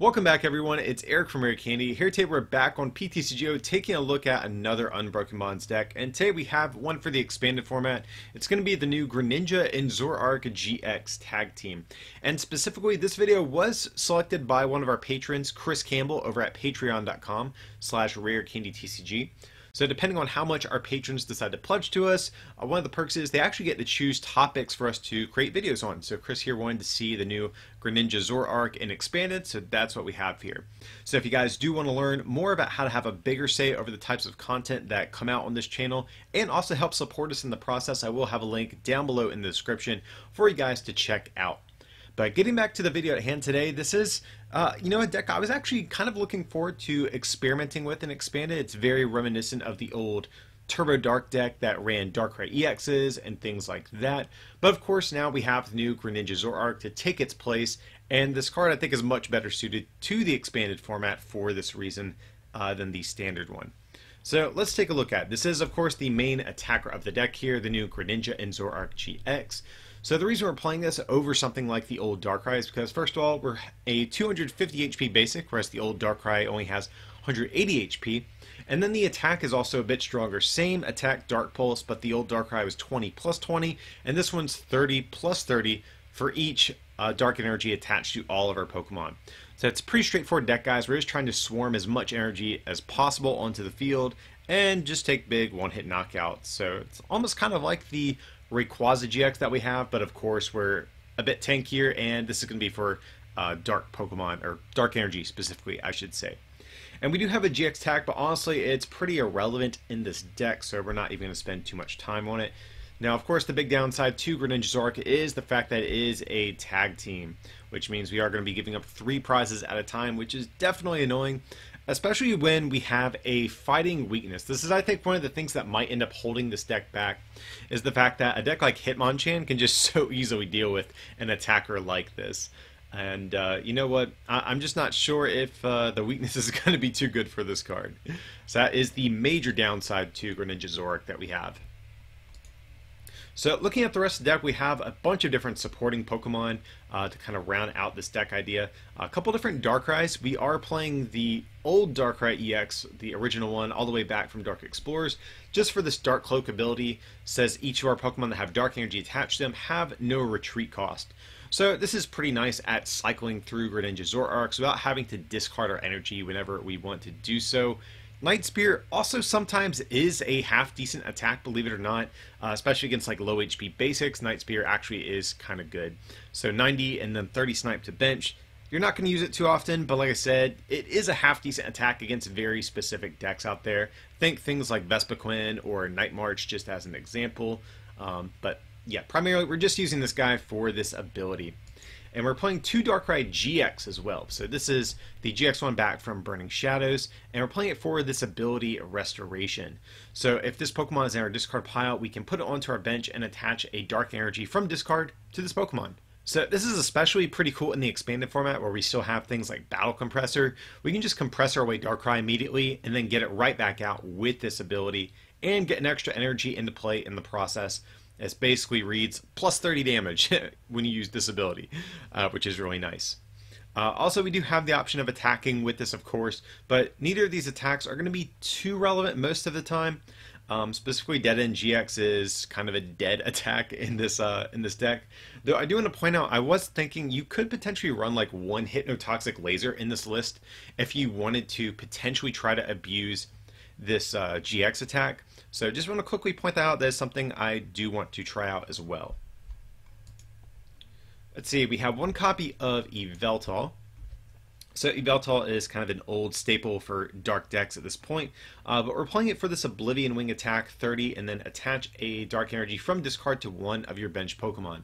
Welcome back everyone, it's Eric from Rare Candy. Here today we're back on PTCGO taking a look at another Unbroken Bonds deck. And today we have one for the expanded format. It's going to be the new Greninja and Zoroark GX tag team. And specifically this video was selected by one of our patrons, Chris Campbell, over at patreon.com slash rarecandytcg. So depending on how much our patrons decide to pledge to us, uh, one of the perks is they actually get to choose topics for us to create videos on. So Chris here wanted to see the new Greninja Zoroark and expanded, so that's what we have here. So if you guys do want to learn more about how to have a bigger say over the types of content that come out on this channel and also help support us in the process, I will have a link down below in the description for you guys to check out. But getting back to the video at hand today, this is, uh, you know, a deck I was actually kind of looking forward to experimenting with and expanded. It's very reminiscent of the old Turbo Dark deck that ran Darkrai EXs and things like that. But of course, now we have the new Greninja Zoroark to take its place, and this card I think is much better suited to the expanded format for this reason uh, than the standard one. So let's take a look at it. This is, of course, the main attacker of the deck here, the new Greninja and Zoroark GX. So the reason we're playing this over something like the old Darkrai is because, first of all, we're a 250 HP basic, whereas the old Darkrai only has 180 HP. And then the attack is also a bit stronger. Same attack Dark Pulse, but the old Darkrai was 20 plus 20, and this one's 30 plus 30 for each uh, Dark Energy attached to all of our Pokemon. So it's pretty straightforward deck, guys. We're just trying to swarm as much energy as possible onto the field and just take big one-hit knockouts. So it's almost kind of like the Rayquaza GX that we have, but of course we're a bit tankier, and this is going to be for uh, Dark Pokemon, or Dark Energy specifically, I should say. And we do have a GX tag, but honestly, it's pretty irrelevant in this deck, so we're not even going to spend too much time on it. Now, of course, the big downside to Greninja Zoroark is the fact that it is a tag team, which means we are going to be giving up three prizes at a time, which is definitely annoying especially when we have a fighting weakness. This is, I think, one of the things that might end up holding this deck back, is the fact that a deck like Hitmonchan can just so easily deal with an attacker like this. And uh, you know what? I- am just not sure if uh, the weakness is going to be too good for this card. So that is the major downside to Greninja Zoroark that we have. So looking at the rest of the deck, we have a bunch of different supporting Pokemon uh, to kind of round out this deck idea. A couple different Darkrai's. We are playing the old Darkrai EX, the original one, all the way back from Dark Explorers, just for this Dark Cloak ability. Says each of our Pokemon that have Dark Energy attached to them have no retreat cost. So this is pretty nice at cycling through Greninja Zoroarks without having to discard our energy whenever we want to do so. Night Spear also sometimes is a half decent attack, believe it or not, uh, especially against like low HP basics. Night Spear actually is kind of good. So 90 and then 30 snipe to bench. You're not going to use it too often, but like I said, it is a half decent attack against very specific decks out there. Think things like Vespiquen or Night March just as an example. Um, but yeah, primarily we're just using this guy for this ability. And we're playing two Darkrai GX as well. So this is the GX one back from Burning Shadows, and we're playing it for this ability Restoration. So if this Pokemon is in our discard pile, we can put it onto our bench and attach a Dark Energy from discard to this Pokemon. So this is especially pretty cool in the expanded format where we still have things like Battle Compressor. We can just compress our way Darkrai immediately and then get it right back out with this ability and get an extra energy into play in the process it basically reads plus 30 damage when you use this ability, uh, which is really nice. Uh, also, we do have the option of attacking with this, of course, but neither of these attacks are going to be too relevant most of the time. Um, specifically, Dead End GX is kind of a dead attack in this uh, in this deck. Though I do want to point out, I was thinking you could potentially run like one Hypnotoxic Laser in this list if you wanted to potentially try to abuse this uh, GX attack. So just want to quickly point out there's something I do want to try out as well. Let's see, we have one copy of Yveltal. So Yveltal is kind of an old staple for dark decks at this point, uh, but we're playing it for this Oblivion Wing attack 30 and then attach a Dark Energy from discard to one of your bench Pokemon.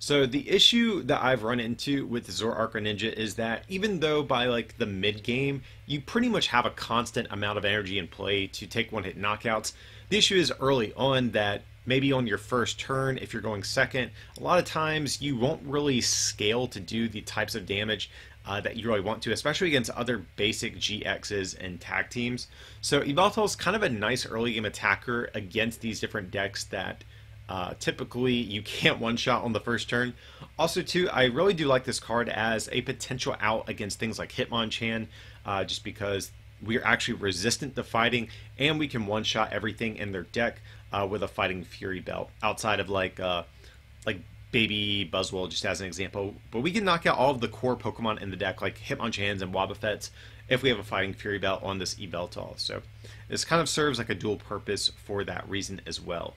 So the issue that I've run into with Zoroark Ninja is that even though by like the mid game you pretty much have a constant amount of energy in play to take one hit knockouts, the issue is early on that maybe on your first turn if you're going second, a lot of times you won't really scale to do the types of damage uh, that you really want to, especially against other basic GXs and tag teams. So Yveltal is kind of a nice early game attacker against these different decks that Uh, typically, you can't one shot on the first turn. Also, too, I really do like this card as a potential out against things like Hitmonchan, uh, just because we are actually resistant to fighting and we can one shot everything in their deck uh, with a Fighting Fury belt. Outside of like uh, like Baby Buzzwole, just as an example, but we can knock out all of the core Pokemon in the deck, like Hitmonchans and Wobbuffets, if we have a Fighting Fury belt on this Yveltal. So this kind of serves like a dual purpose for that reason as well.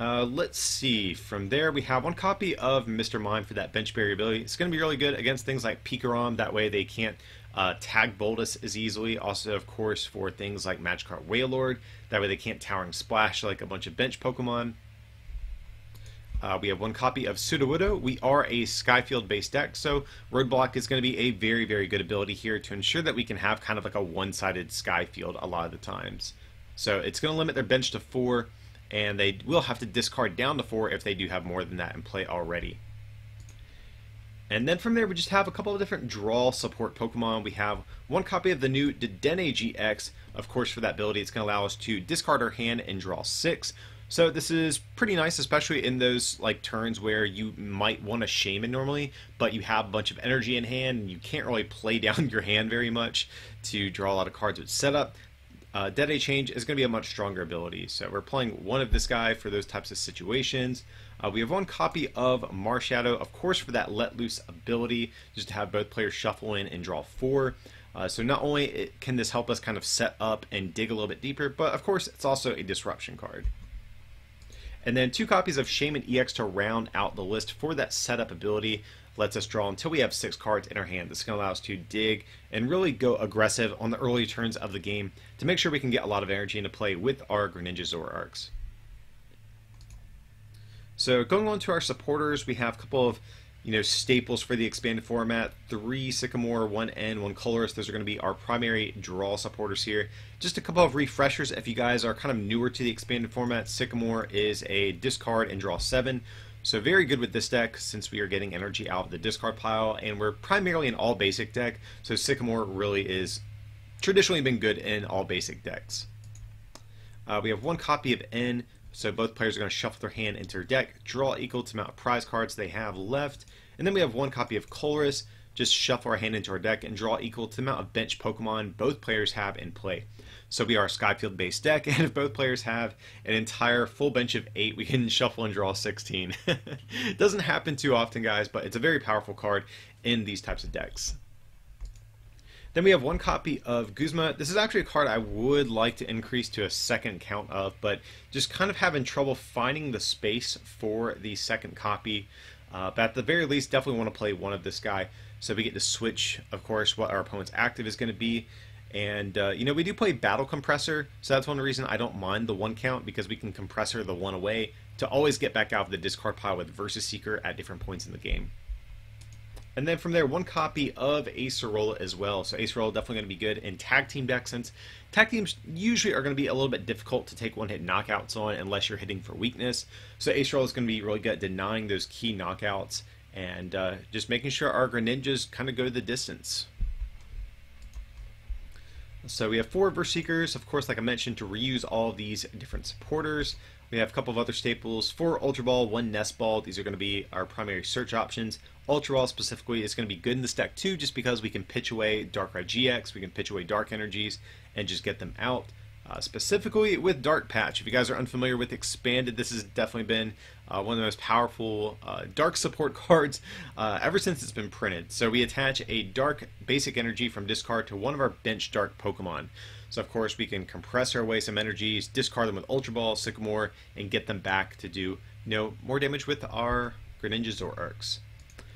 Uh, let's see. From there, we have one copy of Mr. Mime for that bench barrier ability. It's going to be really good against things like Pikarom. That way, they can't uh, tag Boldus as easily. Also, of course, for things like Magikarp Wailord. That way, they can't Towering Splash like a bunch of bench Pokemon. Uh, we have one copy of Sudowoodo. We are a Skyfield based deck, so Roadblock is going to be a very, very good ability here to ensure that we can have kind of like a one sided Skyfield a lot of the times. So it's going to limit their bench to four and they will have to discard down to four if they do have more than that in play already. And then from there, we just have a couple of different draw support Pokemon. We have one copy of the new Dedenne GX. Of course, for that ability, it's going to allow us to discard our hand and draw six. So this is pretty nice, especially in those like turns where you might want a Shaymin normally, but you have a bunch of energy in hand and you can't really play down your hand very much to draw a lot of cards with setup uh, Dedechange is going to be a much stronger ability. So we're playing one of this guy for those types of situations. Uh, we have one copy of Marshadow, of course, for that Let Loose ability, just to have both players shuffle in and draw four. Uh, so not only can this help us kind of set up and dig a little bit deeper, but of course it's also a disruption card. And then two copies of Shaymin EX to round out the list for that setup ability lets us draw until we have six cards in our hand. This can allow us to dig and really go aggressive on the early turns of the game to make sure we can get a lot of energy into play with our Greninja Zoroarks. So going on to our supporters, we have a couple of you know staples for the expanded format. Three Sycamore, one N, one Colress. Those are going to be our primary draw supporters here. Just a couple of refreshers if you guys are kind of newer to the expanded format. Sycamore is a discard and draw seven. So very good with this deck since we are getting energy out of the discard pile and we're primarily an all basic deck so Sycamore really is traditionally been good in all basic decks. Uh, we have one copy of N so both players are going to shuffle their hand into their deck, draw equal to the amount of prize cards they have left and then we have one copy of Colress just shuffle our hand into our deck and draw equal to the amount of bench Pokemon both players have in play. So we are a Skyfield based deck, and if both players have an entire full bench of 8, we can shuffle and draw 16. it doesn't happen too often, guys, but it's a very powerful card in these types of decks. Then we have one copy of Guzma. This is actually a card I would like to increase to a second count of, but just kind of having trouble finding the space for the second copy. Uh, but at the very least, definitely want to play one of this guy. So we get to switch, of course, what our opponent's active is going to be. And, uh, you know, we do play Battle Compressor, so that's one reason I don't mind the one count, because we can compressor the one away to always get back out of the discard pile with Versus Seeker at different points in the game. And then from there, one copy of Acerola as well. So Acerola definitely going to be good in tag team decks since tag teams usually are going to be a little bit difficult to take one-hit knockouts on unless you're hitting for weakness. So Acerola is going to be really good at denying those key knockouts and uh, just making sure our Greninjas kind of go the distance. So we have four Versus Seekers, of course, like I mentioned, to reuse all these different supporters. We have a couple of other staples, four Ultra Ball, one Nest Ball. These are going to be our primary search options. Ultra Ball specifically is going to be good in this deck too, just because we can pitch away Darkrai GX, we can pitch away Dark Energies, and just get them out. Uh, specifically with Dark Patch. If you guys are unfamiliar with Expanded, this has definitely been uh, one of the most powerful uh, Dark support cards uh, ever since it's been printed. So we attach a Dark basic energy from discard to one of our bench Dark Pokemon. So of course we can compress our way some energies, discard them with Ultra Ball, Sycamore, and get them back to do you know, more damage with our Greninja Zoroarks.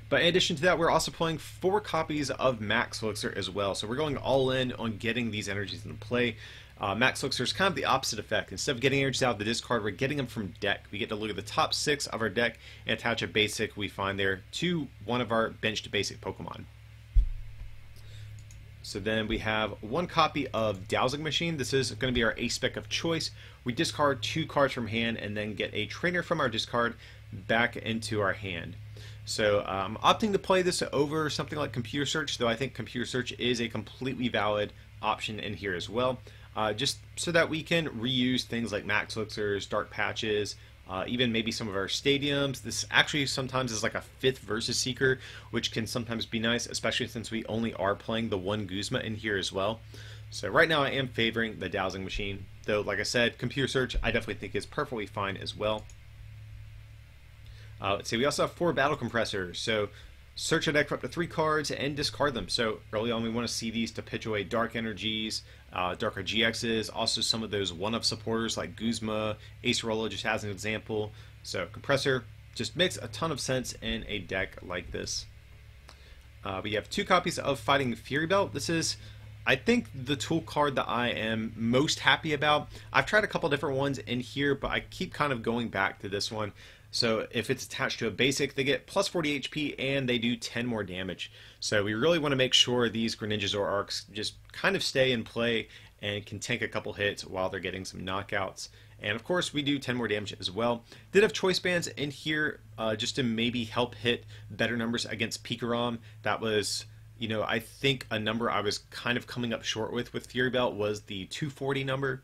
But in addition to that, we're also playing four copies of Max Elixir as well. So we're going all in on getting these energies into play. Uh, Max Elixir is kind of the opposite effect. Instead of getting energies out of the discard, we're getting them from deck. We get to look at the top six of our deck and attach a basic we find there to one of our benched basic Pokemon. So then we have one copy of Dowsing Machine. This is going to be our ace spec of choice. We discard two cards from hand and then get a trainer from our discard back into our hand. So I'm um, opting to play this over something like Computer Search, though I think Computer Search is a completely valid option in here as well. uh, just so that we can reuse things like max elixirs, dark patches, uh, even maybe some of our stadiums. This actually sometimes is like a fifth versus seeker, which can sometimes be nice, especially since we only are playing the one Guzma in here as well. So right now I am favoring the dowsing machine, though like I said, computer search I definitely think is perfectly fine as well. Uh, let's see, we also have four battle compressors, so search a deck for up to three cards and discard them. So early on we want to see these to pitch away dark energies, uh, Darkrai GXs, also some of those one-up supporters like Guzma, Acerola just as an example. So Compressor just makes a ton of sense in a deck like this. Uh, we have two copies of Fighting Fury Belt. This is, I think, the tool card that I am most happy about. I've tried a couple different ones in here, but I keep kind of going back to this one. So if it's attached to a basic, they get plus 40 HP and they do 10 more damage. So we really want to make sure these Greninja Arcs just kind of stay in play and can tank a couple hits while they're getting some knockouts. And of course, we do 10 more damage as well. Did have choice bands in here uh, just to maybe help hit better numbers against Pikarom. That was, you know, I think a number I was kind of coming up short with with Fury Belt was the 240 number.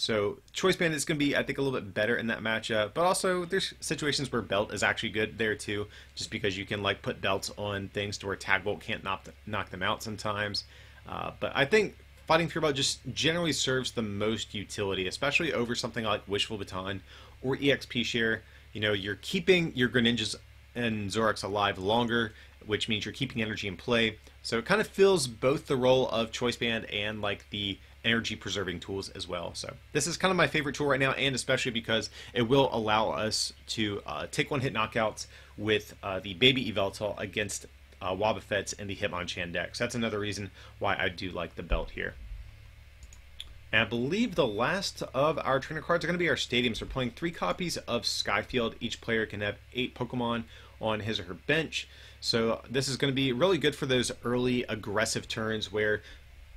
So choice band is going to be, I think, a little bit better in that matchup. But also, there's situations where belt is actually good there too, just because you can like put belts on things to where tag bolt can't knock knock them out sometimes. Uh, but I think fighting Fury Belt just generally serves the most utility, especially over something like Wishful Baton or EXP Share. You know, you're keeping your Greninjas and Zoroarks alive longer, which means you're keeping energy in play. So it kind of fills both the role of Choice Band and like the energy preserving tools as well. So this is kind of my favorite tool right now, and especially because it will allow us to uh, take one hit knockouts with uh, the Baby Yveltal against uh, Wobbuffets and the Hitmonchan deck. So that's another reason why I do like the belt here. And I believe the last of our trainer cards are going to be our stadiums. We're playing three copies of Skyfield. Each player can have eight Pokemon on his or her bench. So this is going to be really good for those early aggressive turns where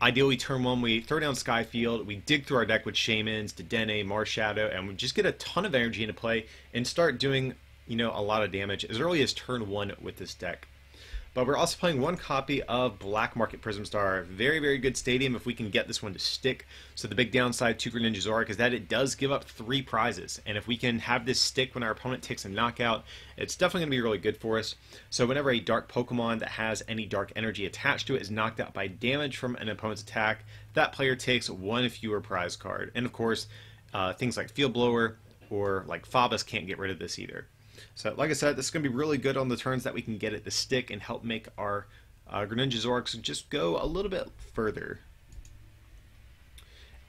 Ideally, turn one, we throw down Skyfield, we dig through our deck with Shaymins, Dedenne, Marshadow, and we just get a ton of energy into play and start doing, you know, a lot of damage as early as turn one with this deck. But we're also playing one copy of Black Market Prism Star. Very, very good stadium if we can get this one to stick. So the big downside to Greninja Zoroark is that it does give up three prizes. And if we can have this stick when our opponent takes a knockout, it's definitely going to be really good for us. So whenever a dark Pokemon that has any dark energy attached to it is knocked out by damage from an opponent's attack, that player takes one fewer prize card. And of course, uh, things like Field Blower or like Fabas can't get rid of this either. So, like I said, this is going to be really good on the turns that we can get it to stick and help make our uh, Greninja Zoroarks just go a little bit further.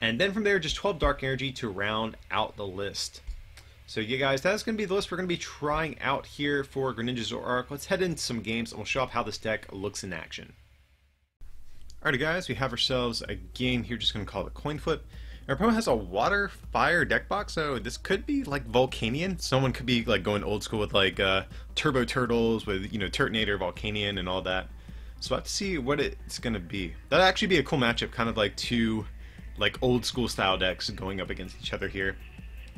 And then from there, just 12 Dark Energy to round out the list. So yeah guys, that's going to be the list we're going to be trying out here for Greninja Zoroark. Let's head into some games and we'll show off how this deck looks in action. Alrighty guys, we have ourselves a game here, just going to call it coin flip. Our opponent has a water fire deck box, so this could be like Volcanion. Someone could be like going old school with like uh, Turbo Turtles with you know Turtonator, Volcanion, and all that. So to see what it's gonna be. That'd actually be a cool matchup, kind of like two like old school style decks going up against each other here.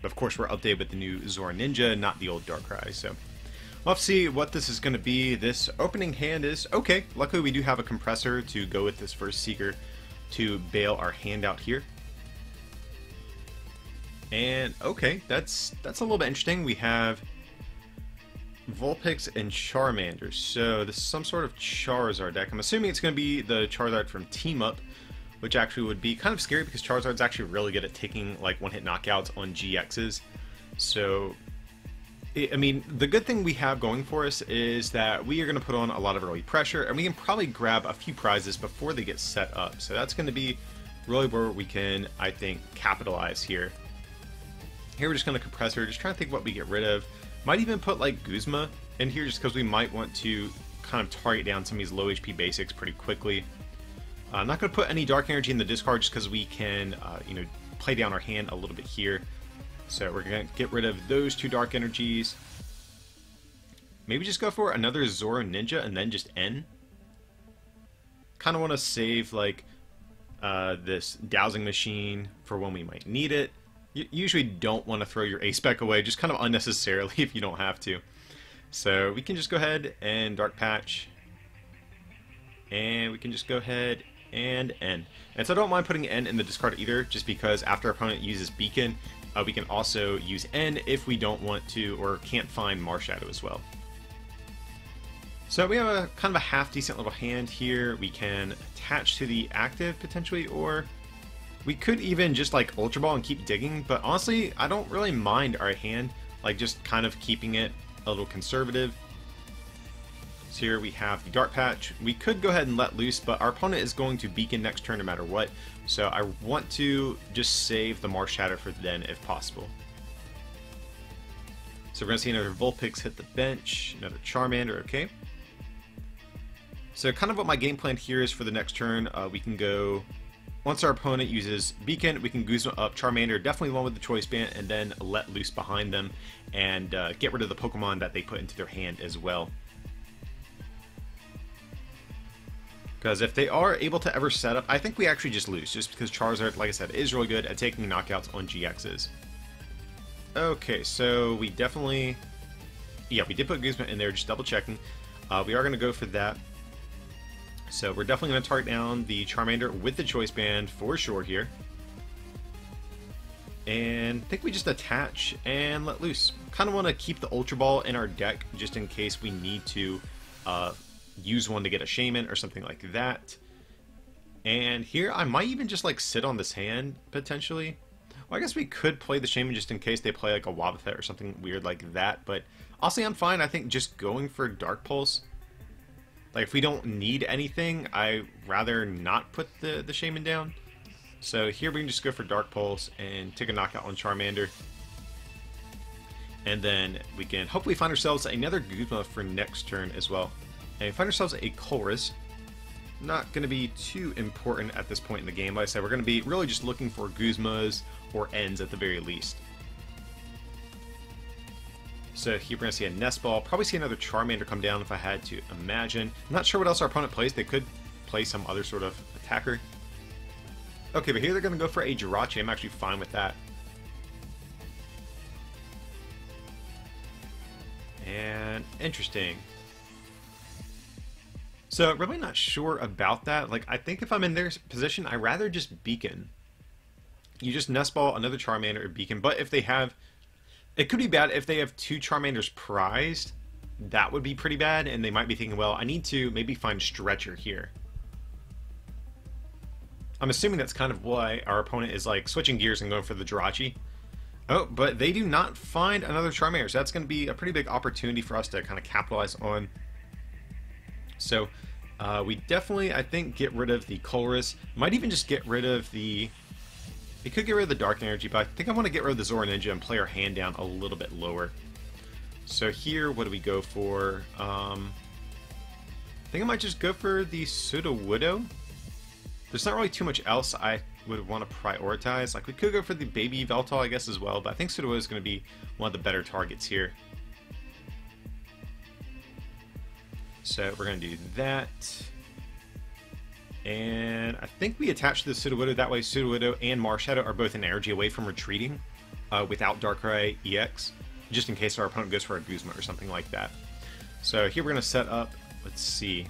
But of course, we're updated with the new Zoro Ninja, not the old Darkrai. So we'll have to see what this is to be. This opening hand is okay. Luckily, we do have a compressor to go with this Versus Seeker to bail our hand out here. And okay, that's that's a little bit interesting. We have Vulpix and Charmander. So this is some sort of Charizard deck. I'm assuming it's going to be the Charizard from Team Up, which actually would be kind of scary because Charizard's actually really good at taking like one-hit knockouts on GXs. So, I mean, the good thing we have going for us is that we are going to put on a lot of early pressure, and we can probably grab a few prizes before they get set up. So that's going to be really where we can, I think, capitalize here. Here we're just going to compress her, just trying to think what we get rid of. Might even put like Guzma in here just because we might want to kind of target down some of these low HP basics pretty quickly. Uh, I'm not going to put any Dark Energy in the discard just because we can, uh, you know, play down our hand a little bit here. So we're going to get rid of those two Dark Energies. Maybe just go for another Zoro Ninja and then just N. Kind of want to save, like, uh, this Dowsing Machine for when we might need it you usually don't want to throw your ace spec away, just kind of unnecessarily if you don't have to. So we can just go ahead and dark patch. And we can just go ahead and N. And so I don't mind putting N in the discard either, just because after our opponent uses Beacon, uh, we can also use N if we don't want to or can't find Marshadow as well. So we have a kind of a half decent little hand here. We can attach to the active potentially, or we could even just like Ultra Ball and keep digging, but honestly, I don't really mind our hand, like just kind of keeping it a little conservative. So here we have the Dark Patch. We could go ahead and let loose, but our opponent is going to Beacon next turn no matter what, so I want to just save the Marshadow for then if possible. So we're going to see another Vulpix hit the bench, another Charmander, okay. So kind of what my game plan here is for the next turn, uh, we can go, once our opponent uses Beacon, we can Guzma up Charmander, definitely one with the Choice Band, and then let loose behind them, and uh, get rid of the Pokemon that they put into their hand as well. Because if they are able to ever set up, I think we actually just lose, just because Charizard, like I said, is really good at taking knockouts on GXs. Okay, so we definitely... Yeah, we did put Guzma in there, just double checking. Uh, we are going to go for that. So we're definitely going to target down the Charmander with the Choice Band for sure here. And I think we just attach and let loose. Kind of want to keep the Ultra Ball in our deck just in case we need to uh, use one to get a Shaymin or something like that. And here I might even just like sit on this hand potentially. Well, I guess we could play the Shaymin just in case they play like a Wobbuffet or something weird like that. But honestly, I'm fine. I think just going for Dark Pulse like, if we don't need anything, I rather not put the, the Shaymin down. So here we can just go for Dark Pulse and take a knockout on Charmander. And then we can hopefully find ourselves another Guzma for next turn as well. And find ourselves a Colress. Not going to be too important at this point in the game. Like I said, we're going to be really just looking for Guzmas or Ns at the very least. So here we're going to see a Nest Ball. Probably see another Charmander come down if I had to imagine. I'm not sure what else our opponent plays. They could play some other sort of attacker. Okay, but here they're going to go for a Jirachi. I'm actually fine with that. And interesting. So really not sure about that. Like I think if I'm in their position, I rather just beacon. You just nest ball another Charmander or beacon. But if they have it could be bad if they have two Charmanders prized. That would be pretty bad, and they might be thinking, well, I need to maybe find Stretcher here. I'm assuming that's kind of why our opponent is like switching gears and going for the Jirachi. Oh, but they do not find another Charmander, so that's going to be a pretty big opportunity for us to kind of capitalize on. So, uh, we definitely, I think, get rid of the Colress. Might even just get rid of the we could get rid of the Dark Energy, but I think I want to get rid of the Zoro Ninja and play our hand down a little bit lower. So here, what do we go for? Um, I think I might just go for the Sudowoodo. There's not really too much else I would want to prioritize. Like, we could go for the Baby Yveltal, I guess, as well, but I think Sudowoodo is going to be one of the better targets here. So we're going to do that. And I think we attach the Sudowoodo, that way Sudowoodo and Marshadow are both an energy away from retreating uh, without Darkrai EX, just in case our opponent goes for a Guzma or something like that. So here we're going to set up, let's see.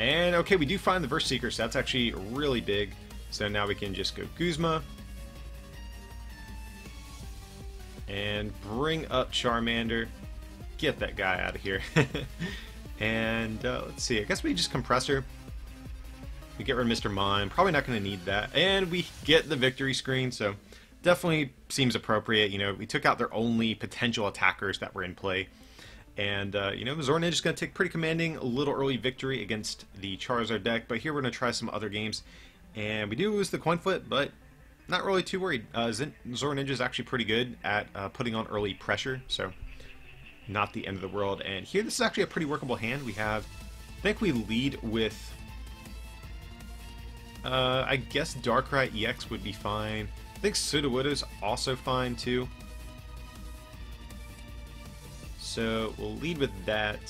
And okay, we do find the Versus Seeker, so that's actually really big. So now we can just go Guzma. And bring up Charmander. Get that guy out of here. and uh, let's see, I guess we just Compressor. We get rid of Mr. Mime. Probably not going to need that. And we get the victory screen, so definitely seems appropriate. You know, we took out their only potential attackers that were in play. And, uh, you know, Zorn is going to take pretty commanding, a little early victory against the Charizard deck. But here we're going to try some other games. And we do lose the coin flip, but not really too worried. Uh, Zoro Ninja is actually pretty good at uh, putting on early pressure, so not the end of the world. And here, this is actually a pretty workable hand. We have, I think we lead with uh, I guess Darkrai EX would be fine. I think is also fine too. So we'll lead with that.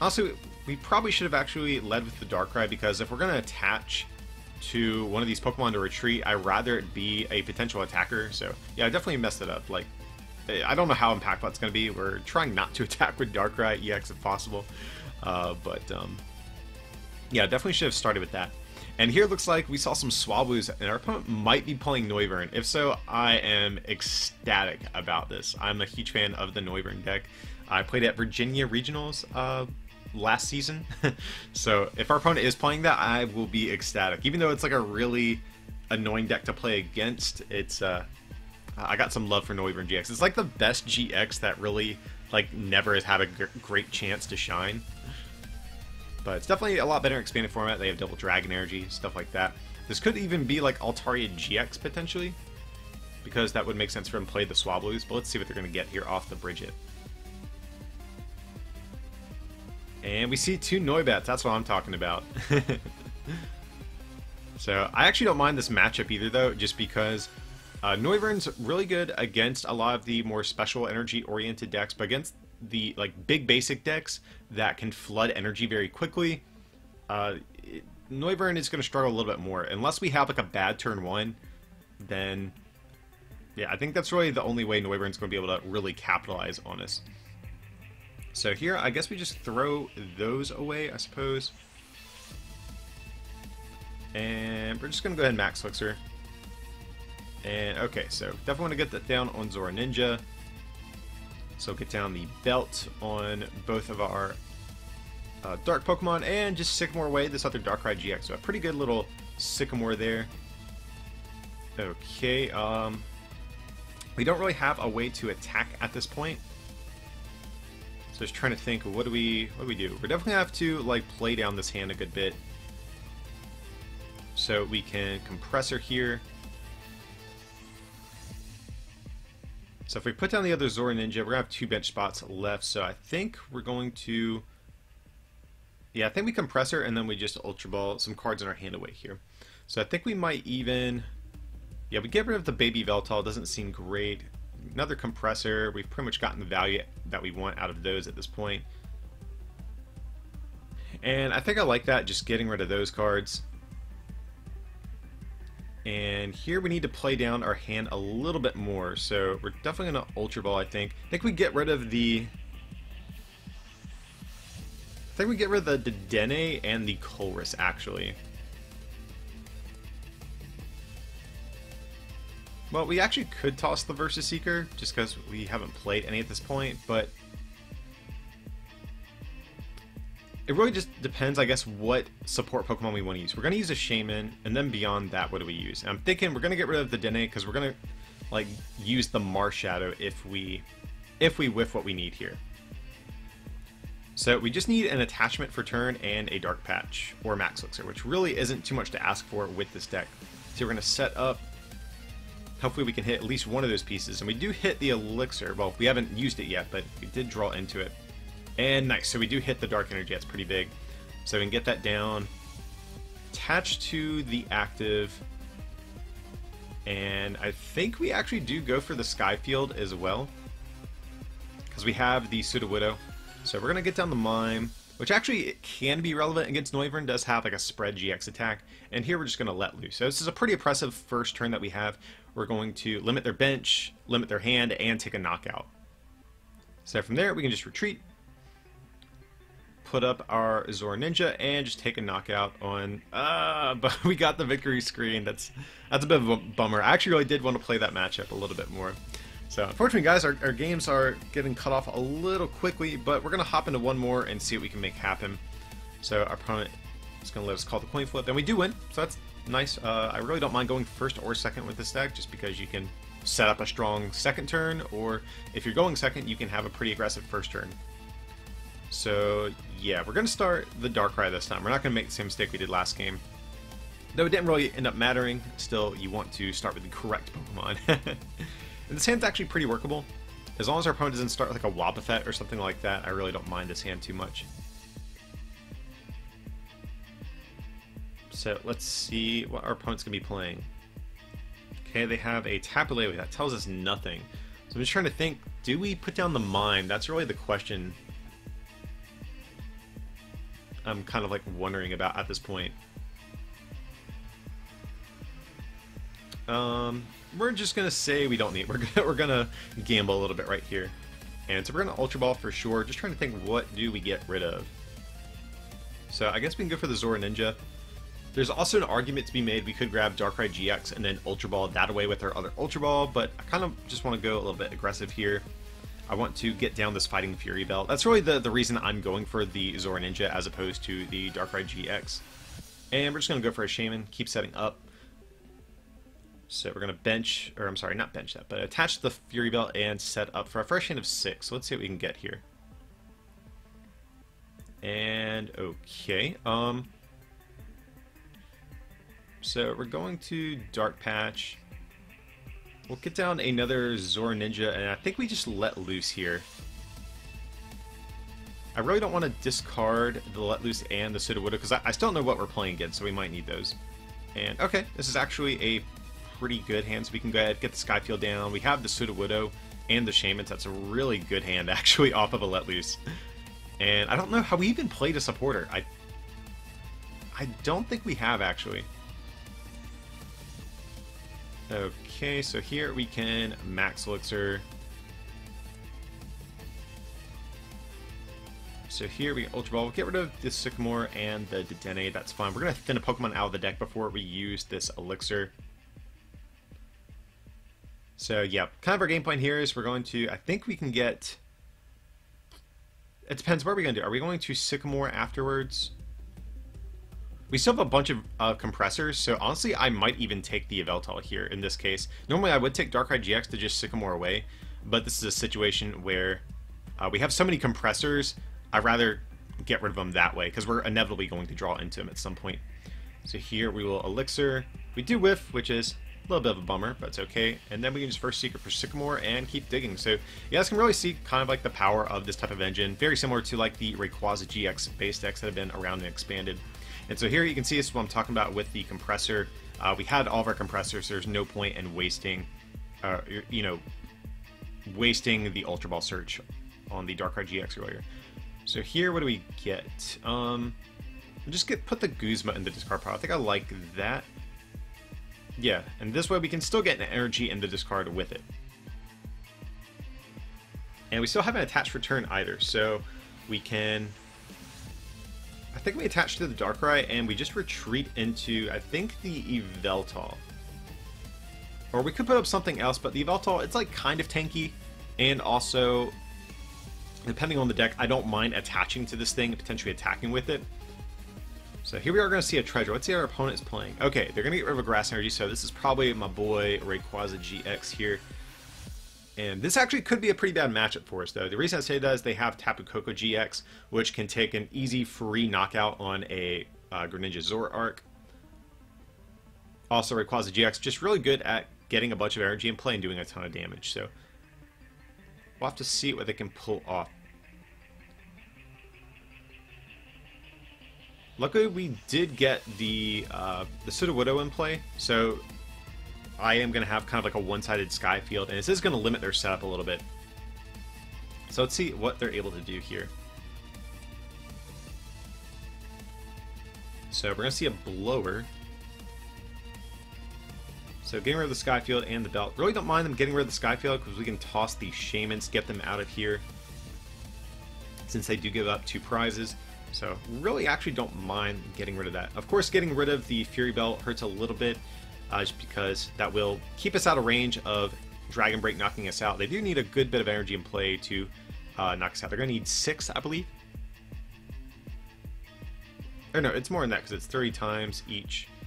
Also, we probably should have actually led with the Darkrai because if we're going to attach to one of these Pokemon to retreat, I'd rather it be a potential attacker. So yeah, I definitely messed it up. Like, I don't know how impactful it's going to be. We're trying not to attack with Darkrai EX if possible. Uh, but um, Yeah, definitely should have started with that. And here it looks like we saw some Swablu's, and our opponent might be playing Noivern. If so, I am ecstatic about this. I'm a huge fan of the Noivern deck. I played at Virginia Regionals uh, last season, so if our opponent is playing that, I will be ecstatic. Even though it's like a really annoying deck to play against, it's uh, I got some love for Noivern GX. It's like the best GX that really like never has had a great chance to shine. But it's definitely a lot better in expanded format. They have double dragon energy, stuff like that. This could even be like Altaria GX potentially, because that would make sense for them to play the Swablu's. But let's see what they're going to get here off the Brigette. And we see two Noibats, that's what I'm talking about. so I actually don't mind this matchup either though, just because uh, Noivern's really good against a lot of the more special energy oriented decks, but against the like big basic decks that can flood energy very quickly, uh, Noivern is going to struggle a little bit more. Unless we have like a bad turn one, then yeah, I think that's really the only way Noivern's going to be able to really capitalize on us. So here, I guess we just throw those away, I suppose. And we're just going to go ahead and Max Elixir. And okay, so definitely want to get that down on Zoro Ninja. So get down the belt on both of our uh, Dark Pokemon and just Sycamore away this other Darkrai GX. So a pretty good little Sycamore there. Okay, um, we don't really have a way to attack at this point. So just trying to think, what do we, what do we do? We're definitely have to like play down this hand a good bit. So we can compressor here. So if we put down the other Zoro Ninja, we're going to have two bench spots left. So I think we're going to... Yeah, I think we compressor and then we just Ultra Ball some cards in our hand away here. So I think we might even... Yeah, we get rid of the Baby Yveltal. Doesn't seem great. Another compressor. We've pretty much gotten the value that we want out of those at this point. And I think I like that, just getting rid of those cards. And here we need to play down our hand a little bit more. So we're definitely going to Ultra Ball, I think. I think we get rid of the... I think we get rid of the Dedenne and the Colress, actually. Well, we actually could toss the Versus Seeker, just because we haven't played any at this point, but it really just depends, I guess, what support Pokemon we want to use. We're going to use a Shaymin, and then beyond that, what do we use? And I'm thinking we're going to get rid of the Dene, because we're going to, like, use the Marshadow if we, if we whiff what we need here. So we just need an attachment for turn and a Dark Patch, or Max Elixir, which really isn't too much to ask for with this deck. So we're going to set up, hopefully we can hit at least one of those pieces, and we do hit the Elixir, well, we haven't used it yet, but we did draw into it. And nice, so we do hit the Dark Energy, that's pretty big. So we can get that down. Attached to the active. And I think we actually do go for the Sky Field as well. Because we have the Sudowoodo. So we're to get down the Mime, which actually can be relevant against Noivern, does have like a spread GX attack. And here we're just to let loose. So this is a pretty oppressive first turn that we have. We're going to limit their bench, limit their hand, and take a knockout. So from there, we can just retreat, put up our Zoro Ninja and just take a knockout on. Uh, but we got the victory screen. That's that's a bit of a bummer. I actually really did want to play that matchup a little bit more. So unfortunately, guys, our, our games are getting cut off a little quickly, but we're gonna hop into one more and see what we can make happen. So our opponent is gonna let us call the coin flip, and we do win. So that's nice. Uh, I really don't mind going first or second with this deck, just because you can set up a strong second turn, or if you're going second, you can have a pretty aggressive first turn. So yeah, we're going to start the Darkrai this time. We're not going to make the same mistake we did last game. Though it didn't really end up mattering, still you want to start with the correct Pokemon. and this hand's actually pretty workable. As long as our opponent doesn't start with like a Wobbuffet or something like that, I really don't mind this hand too much. So let's see what our opponent's going to be playing. Okay, they have a Tapu. That tells us nothing. So I'm just trying to think, do we put down the Mime? That's really the question I'm kind of like wondering about at this point. Um, we're just gonna say we don't need. We're gonna we're gonna gamble a little bit right here, and so we're gonna Ultra Ball for sure. Just trying to think what do we get rid of. So I guess we can go for the Zoro Ninja. There's also an argument to be made we could grab Darkrai GX and then Ultra Ball that away with our other Ultra Ball, but I kind of just want to go a little bit aggressive here. I want to get down this Fighting Fury belt. That's really the, the reason I'm going for the Zoro Ninja as opposed to the Darkrai GX. And we're just going to go for a Shaymin, keep setting up. So we're going to bench, or I'm sorry, not bench that, but attach the Fury Belt and set up for a fresh hand of six. So let's see what we can get here. And okay, um, so we're going to Dark Patch. We'll get down another Zoro Ninja, and I think we just let loose here. I really don't want to discard the Let Loose and the Sudowoodo, because I, I, still don't know what we're playing against, so we might need those. And, okay, this is actually a pretty good hand, so we can go ahead get the Skyfield down. We have the Sudowoodo and the Shaymin, that's a really good hand, actually, off of a Let Loose. And I don't know how we even played a supporter. I, I don't think we have, actually. Okay, so here we can max elixir. So here we Ultra Ball. We'll get rid of the Sycamore and the Dedenne. That's fine. We're going to thin a Pokemon out of the deck before we use this elixir. So yeah, kind of our game plan here is we're going to, I think we can get, it depends, what are we going to do? Are we going to Sycamore afterwards? We still have a bunch of uh, compressors, so honestly, I might even take the Yveltal here in this case. Normally, I would take Darkrai GX to just Sycamore away, but this is a situation where uh, we have so many compressors, I'd rather get rid of them that way, because we're inevitably going to draw into them at some point. So here we will Elixir. We do Whiff, which is a little bit of a bummer, but it's okay. And then we can just Versus Seeker for Sycamore and keep digging. So you guys can really see kind of like the power of this type of engine. Very similar to like the Rayquaza GX base decks that have been around and expanded. And so here you can see this is what I'm talking about with the compressor. Uh, we had all of our compressors. So there's no point in wasting, uh, you know, wasting the Ultra Ball search on the Dark Darkrai GX earlier. So here, what do we get? Um, just get put the Guzma in the discard pile. I think I like that. Yeah, and this way we can still get an energy in the discard with it. And we still haven't attached return either, so we can I think we attach to the Darkrai and we just retreat into, I think, the Yveltal. Or we could put up something else, but the Yveltal, it's like kind of tanky. And also, depending on the deck, I don't mind attaching to this thing, and potentially attacking with it. So here we are going to see a treasure. Let's see how our opponent is playing. Okay, they're going to get rid of a grass energy, so this is probably my boy Rayquaza GX here. And this actually could be a pretty bad matchup for us, though. The reason I say that is they have Tapu Koko GX, which can take an easy free knockout on a uh, Greninja Zoroark. Also, Rayquaza GX just really good at getting a bunch of energy in play and doing a ton of damage. So we'll have to see what they can pull off. Luckily, we did get the uh, the Sudowoodo in play, so I am going to have kind of like a one-sided sky field, and this is going to limit their setup a little bit. So let's see what they're able to do here. So we're going to see a blower. So getting rid of the sky field and the belt. Really don't mind them getting rid of the sky field because we can toss the Shaymins, get them out of here. Since they do give up two prizes. So really actually don't mind getting rid of that. Of course, getting rid of the Fury Belt hurts a little bit uh, just because that will keep us out of range of Dragon Break knocking us out. They do need a good bit of energy in play to uh, knock us out. They're going to need six, I believe. Or no, it's more than that because it's 30 times each.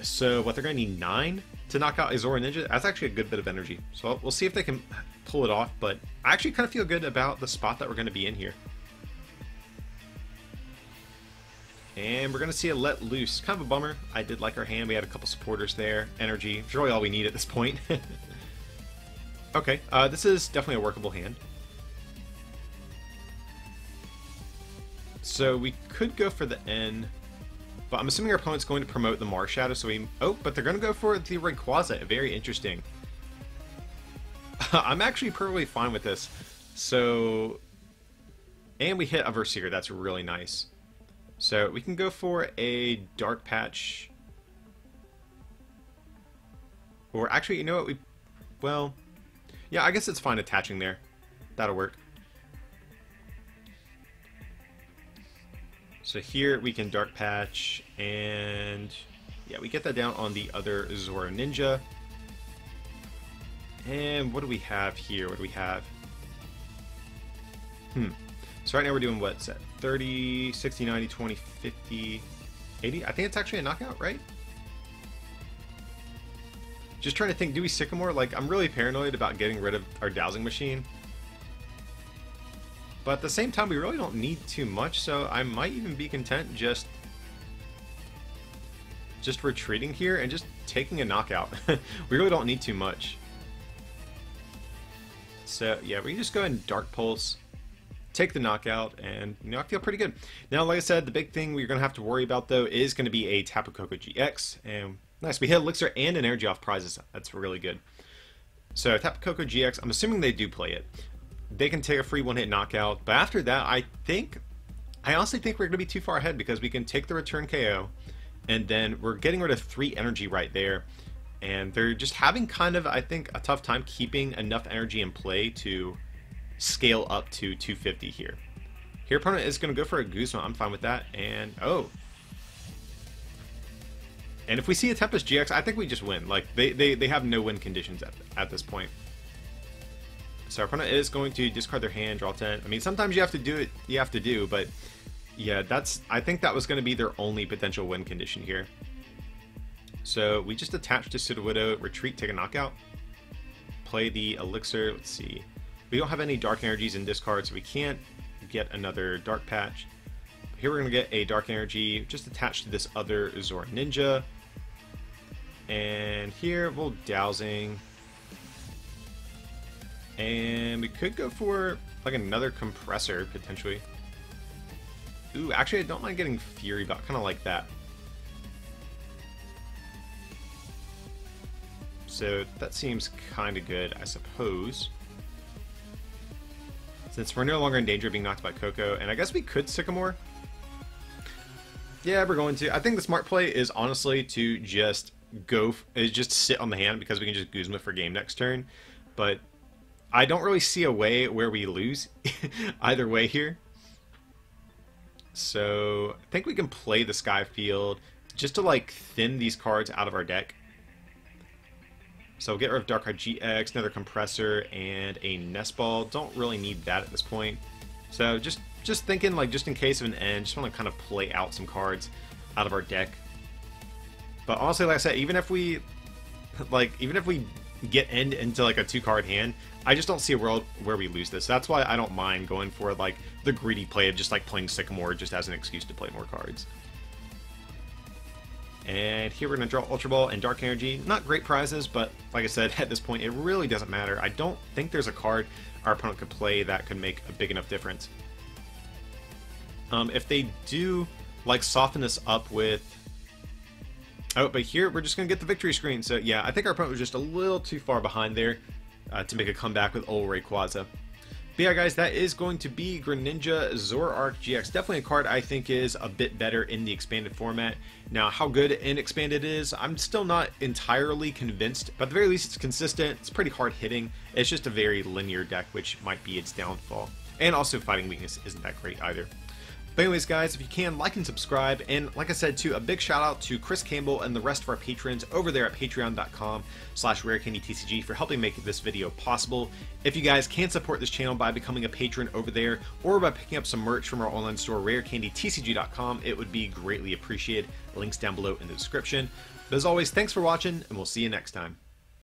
So what they're going to need nine to knock out a Zoro Ninja. That's actually a good bit of energy. So we'll see if they can pull it off. But I actually kind of feel good about the spot that we're going to be in here. And we're going to see a let loose. Kind of a bummer. I did like our hand. We had a couple supporters there. Energy. It's really all we need at this point. okay, uh, this is definitely a workable hand. So we could go for the N, but I'm assuming our opponent's going to promote the Marshadow, so we... Oh, but they're going to go for the Rayquaza. Very interesting. I'm actually perfectly fine with this. So... And we hit a Versier. That's really nice. So we can go for a dark patch. Or actually, you know what? We, well, yeah, I guess it's fine attaching there. That'll work. So here we can Dark Patch, and yeah, we get that down on the other Zoro Ninja. And what do we have here? What do we have? Hmm. So right now we're doing what set? 30, 60, 90, 20, 50, 80? I think it's actually a knockout, right? Just trying to think, do we Sycamore? Like, I'm really paranoid about getting rid of our dowsing machine. But at the same time, we really don't need too much, so I might even be content just just retreating here and just taking a knockout. we really don't need too much. So yeah, we can just go ahead and Dark Pulse, take the knockout, and you know, I feel pretty good. Now, like I said, the big thing we're going to have to worry about, though, is going to be a Tapu Koko GX. And nice, we hit Elixir and an Energy off prizes. That's really good. So Tapu Koko GX, I'm assuming they do play it. They can take a free one-hit knockout, but after that, I think, I honestly think we're going to be too far ahead because we can take the return KO, and then we're getting rid of three energy right there and they're just having kind of I think a tough time keeping enough energy in play to scale up to 250 here. Here opponent is going to go for a Guzma, I'm fine with that, and oh. And if we see a Tempest GX, I think we just win. Like, they, they, they have no win conditions at, at this point. So our opponent is going to discard their hand, draw 10. I mean, sometimes you have to do it, you have to do, but yeah, that's, I think that was going to be their only potential win condition here. So we just attach to Widow, retreat, take a knockout, play the Elixir, let's see. We don't have any Dark Energies in discard, so we can't get another Dark Patch. Here we're going to get a Dark Energy just attached to this other Zoro Ninja. And here we'll Dowsing. And we could go for like another Compressor, potentially. Ooh, actually I don't mind getting Fury, but kind of like that. So that seems kind of good, I suppose. Since we're no longer in danger of being knocked by Koko, and I guess we could Sycamore. Yeah, we're going to. I think the smart play is honestly to just go, is just sit on the hand because we can just Guzma for game next turn. But I don't really see a way where we lose either way here. So I think we can play the Sky Field just to like thin these cards out of our deck. So get rid of Darkrai GX, another compressor, and a Nest Ball. Don't really need that at this point. So just just thinking like just in case of an N, just want to kind of play out some cards out of our deck. But honestly, like I said, even if we like even if we get end into like a two card hand, I just don't see a world where we lose this. That's why I don't mind going for like the greedy play of just like playing Sycamore just as an excuse to play more cards. And here we're going to draw Ultra Ball and Dark Energy. Not great prizes, but like I said, at this point, it really doesn't matter. I don't think there's a card our opponent could play that could make a big enough difference. Um, if they do, like, soften this up with... Oh, but here, we're just going to get the victory screen. So, yeah, I think our opponent was just a little too far behind there uh, to make a comeback with Ol Rayquaza. But yeah, guys, that is going to be Greninja Zoroark GX. Definitely a card I think is a bit better in the expanded format. Now, how good in expanded is, I'm still not entirely convinced, but at the very least it's consistent, it's pretty hard hitting. It's just a very linear deck, which might be its downfall. And also fighting weakness isn't that great either. But anyways, guys, if you can, like and subscribe. And like I said, too, a big shout out to Chris Campbell and the rest of our patrons over there at patreon.com slash rarecandytcg for helping make this video possible. If you guys can support this channel by becoming a patron over there or by picking up some merch from our online store, rarecandytcg.com, it would be greatly appreciated. Links down below in the description. But as always, thanks for watching, and we'll see you next time.